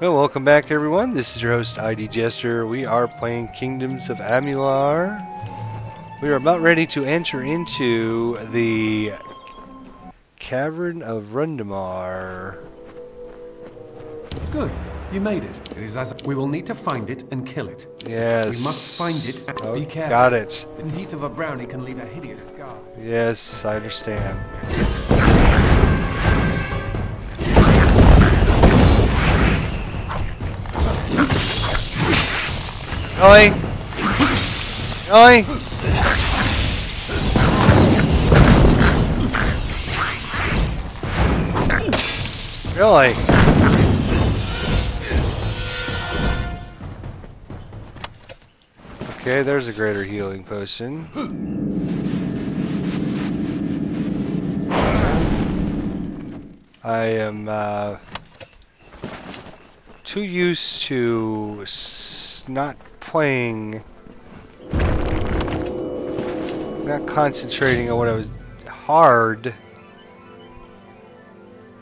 Well, welcome back everyone. This is your host ID Jester. We are playing Kingdoms of Amalur. We are about ready to enter into the Cavern of Rundamar. Good. You made it. It is as we will need to find it and kill it. Yes. We must find it and Oh, be careful. got it. The teeth of a brownie can leave a hideous scar. Yes, I understand. Oi! Oi! Really? Okay, there's a greater healing potion. I am uh, too used to not playing, not concentrating on what I was hard.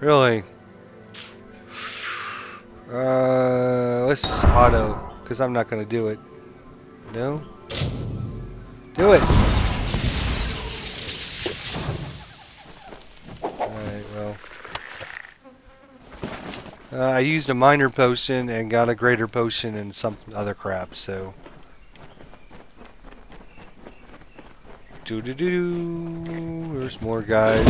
Really. Uh, let's just auto, because I'm not going to do it. No? Do it! Uh, I used a minor potion and got a greater potion and some other crap, so. Doo doo doo. There's more guys.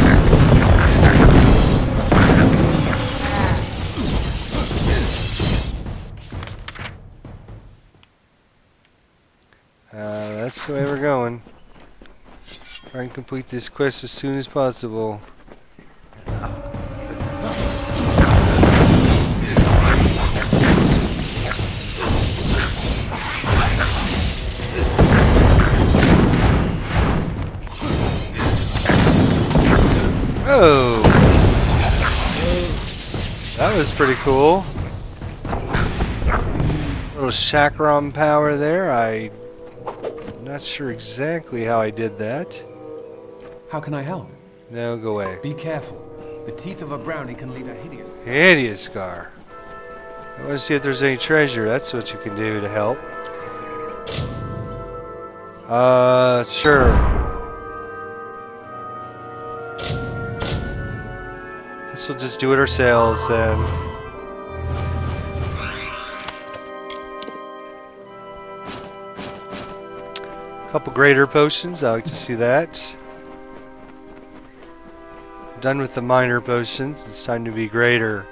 Uh, that's the way we're going. Try and complete this quest as soon as possible. Pretty cool. Little chakram power there. I not sure exactly how I did that. How can I help? No, go away. Be careful. The teeth of a brownie can leave a hideous. Hideous scar. I want to see if there's any treasure. That's what you can do to help. Uh, sure. Guess we'll just do it ourselves then. Couple greater potions. I like to see that. Done with the minor potions. It's time to be greater.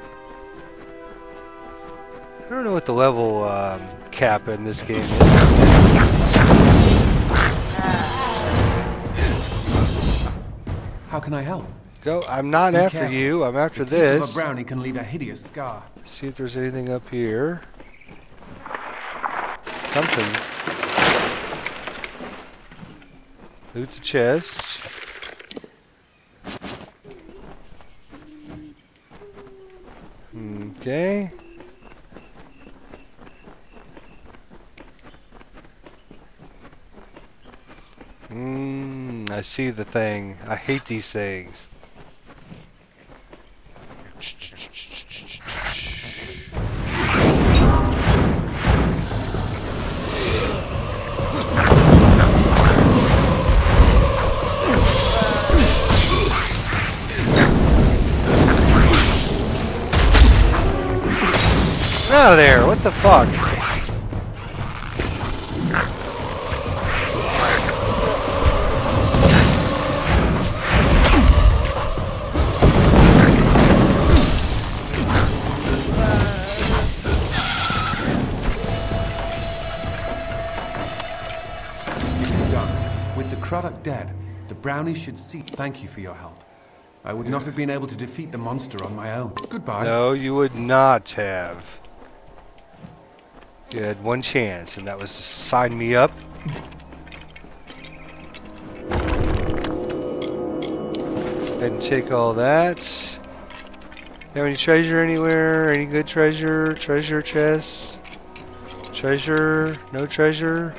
I don't know what the level um, cap in this game is. How can I help? Go. I'm not Be after careful. you. I'm after the of a brownie can leave a hideous scar. See if there's anything up here. Something. Loot the chest. Okay. Mmm, I see the thing. I hate these things. Out of there! What the fuck? It is. With the Craddock dead, the brownie should see. Thank you for your help. I would not have been able to defeat the monster on my own. Goodbye. No, you would not have. You had one chance, and that was to sign me up. And take all that. Have any treasure anywhere? Any good treasure? Treasure chests? Treasure? No treasure?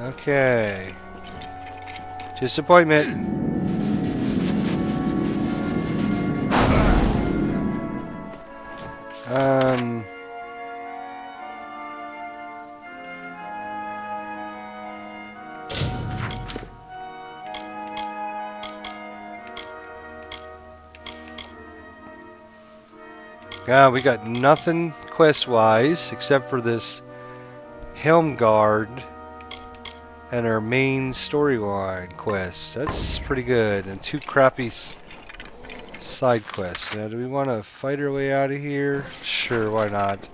Okay. Disappointment. Um, Yeah, we got nothing quest-wise except for this Helm Guard and our main storyline quest. That's pretty good. And two crappy side quests. Now, do we want to fight our way out of here? Sure, why not?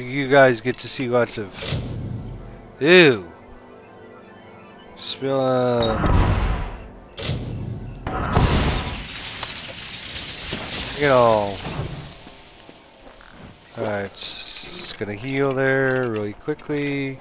To you guys get to see lots of ew. Spill uh you know Alright, just gonna heal there really quickly.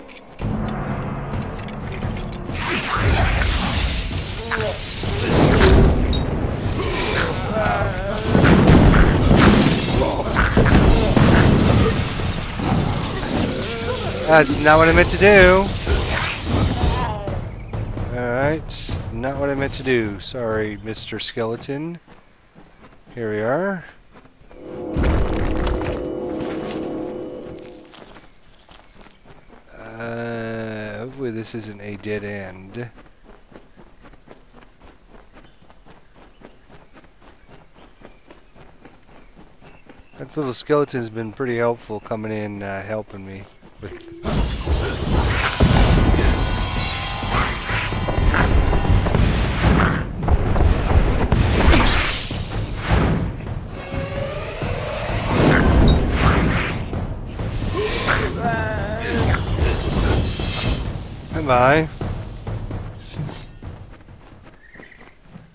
That's not what I meant to do. Alright, not what I meant to do. Sorry, Mr. Skeleton. Here we are. Uh, hopefully this isn't a dead end. That little skeleton's been pretty helpful coming in, uh, helping me Bye.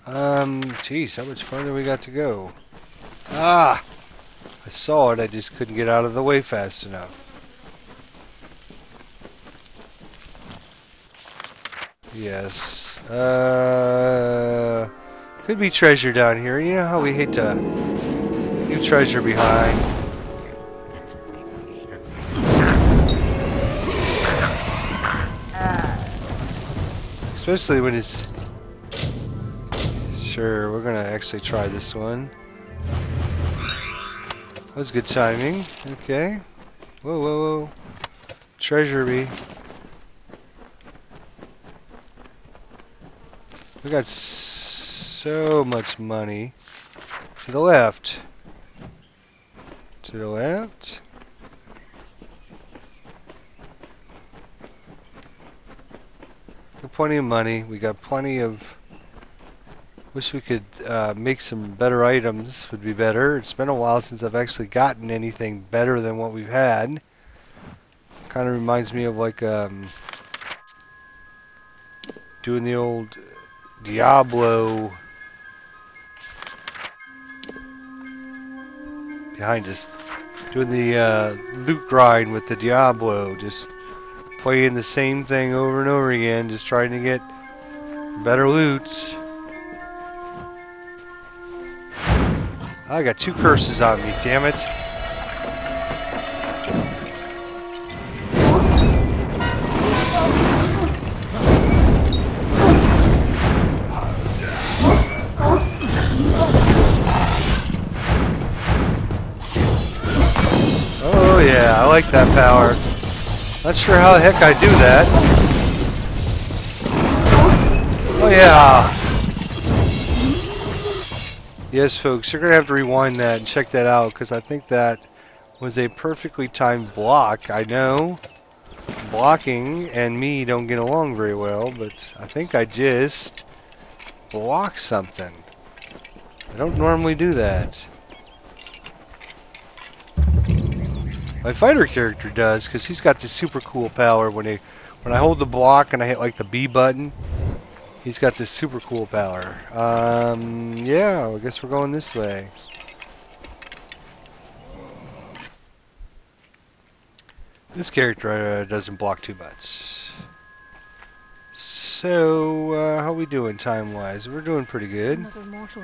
Um, geez, how much farther we got to go? Ah! I saw it, I just couldn't get out of the way fast enough. Yes. Uh, could be treasure down here. You know how we hate to leave treasure behind. Especially when it's... Sure, we're gonna actually try this one. That was good timing. Okay. Whoa, whoa, whoa. Treasure. We got so much money. To the left. To the left. Got plenty of money. We got plenty of... Wish we could uh, make some better items. Would be better. It's been a while since I've actually gotten anything better than what we've had. Kind of reminds me of like um, doing the old Diablo behind us. Doing the uh, loot grind with the Diablo, just playing the same thing over and over again, just trying to get better loot. I got two curses on me, damn it. Like that power. Not sure how the heck I do that. Oh yeah. Yes, folks, you're going to have to rewind that and check that out because I think that was a perfectly timed block. I know blocking and me don't get along very well, but I think I just blocked something. I don't normally do that. My fighter character does because he's got this super cool power when he when I hold the block and I hit like the B button He's got this super cool power. Um, yeah, I guess we're going this way. This character uh, doesn't block too much. So, uh, how we doing time-wise? We're doing pretty good. Another mortal,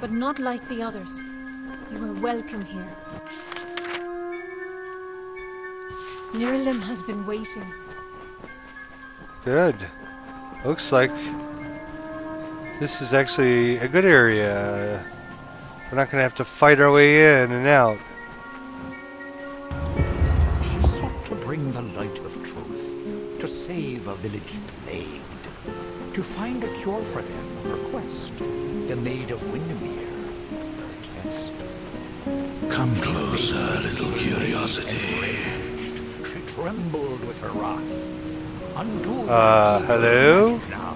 but not like the others. You are welcome here. Nyralim has been waiting. Good. Looks like this is actually a good area. We're not gonna have to fight our way in and out. She sought to bring the light of truth, to save a village plagued, to find a cure for them, her quest, the Maid of Windermere, her test. Come closer, little curiosity. She trembled with her wrath. Undo Uh, hello? now,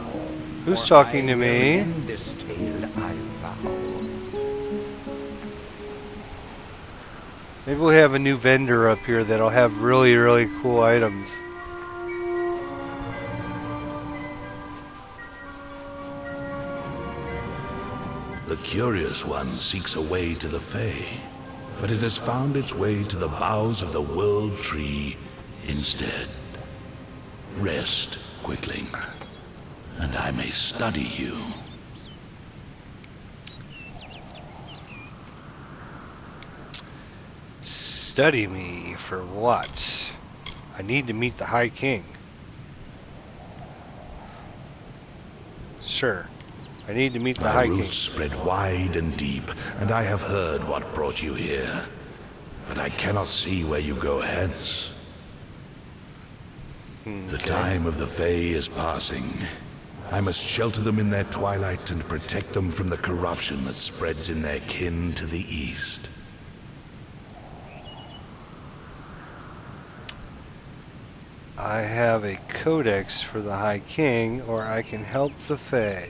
Who's talking to I will me? this tale, I. Maybe we'll have a new vendor up here that'll have really, really cool items. The curious one seeks a way to the Fae, but it has found its way to the boughs of the World Tree instead. Rest, Quickling, and I may study you. Study me for what? I need to meet the High King. Sure. I need to meet the My High King. roots spread wide and deep, and I have heard what brought you here. But I cannot see where you go hence. The time of the Fae is passing. I must shelter them in their twilight and protect them from the corruption that spreads in their kin to the east. I have a codex for the High King, or I can help the Fae.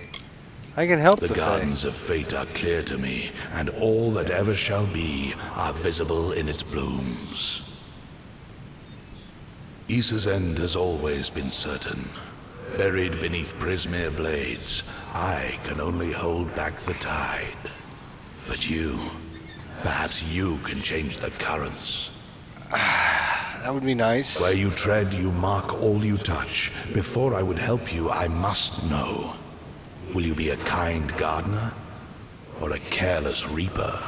I can help The the, Fae. gardens of fate are clear to me, and all that ever shall be are visible in its blooms. Ysa's end has always been certain. Buried beneath Prismere blades, I can only hold back the tide. But you, perhaps you can change the currents. Ah, that would be nice. Where you tread, you mark all you touch. Before I would help you, I must know. Will you be a kind gardener or a careless reaper?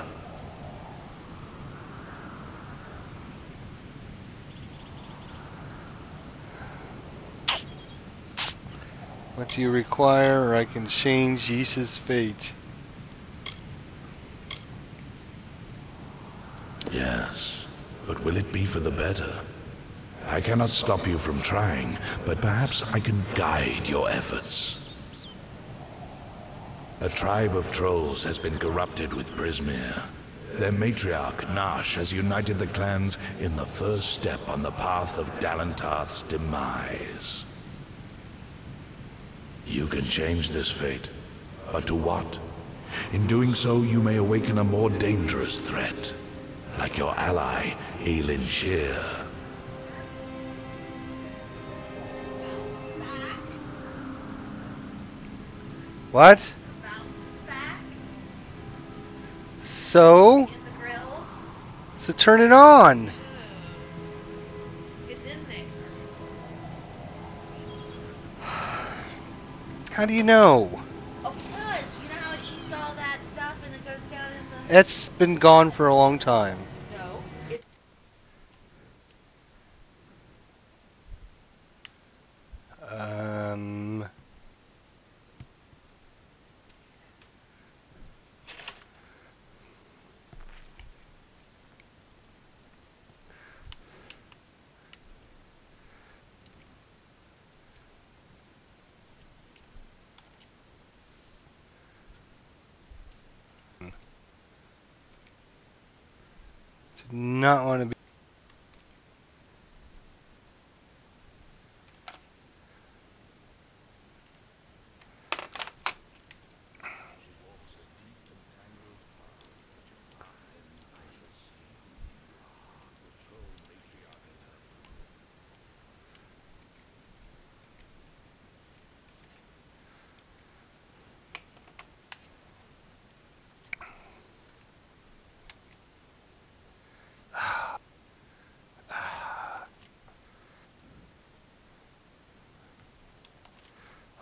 What do you require, or I can change Ysa's fate? Yes, but will it be for the better? I cannot stop you from trying, but perhaps I can guide your efforts. A tribe of trolls has been corrupted with Prismere. Their matriarch, Nash, has united the clans in the first step on the path of Dalentarth's demise. You can change this fate, but to what? In doing so, you may awaken a more dangerous threat, like your ally, Alyn Shir. What? So? So turn it on. How do you know? Of course. You know how it eats all that stuff and it goes down in the. It's been gone for a long time. Not want to be.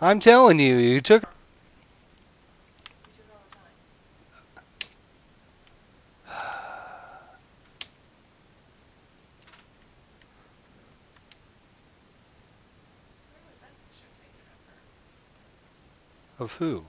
I'm telling you, you took. Of who?